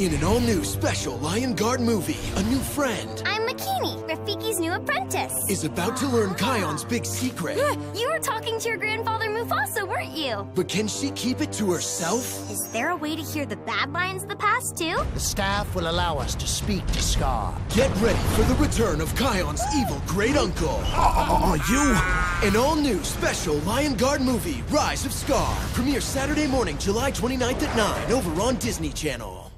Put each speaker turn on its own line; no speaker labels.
In an all-new special Lion Guard movie, a new friend
I'm Makini, Rafiki's new apprentice.
is about to learn Kion's big secret.
You were talking to your grandfather Mufasa, weren't you?
But can she keep it to herself?
Is there a way to hear the bad lines of the past, too?
The staff will allow us to speak to Scar.
Get ready for the return of Kion's evil great uncle.
Are you?
An all-new special Lion Guard movie, Rise of Scar. Premieres Saturday morning, July 29th at 9 over on Disney Channel.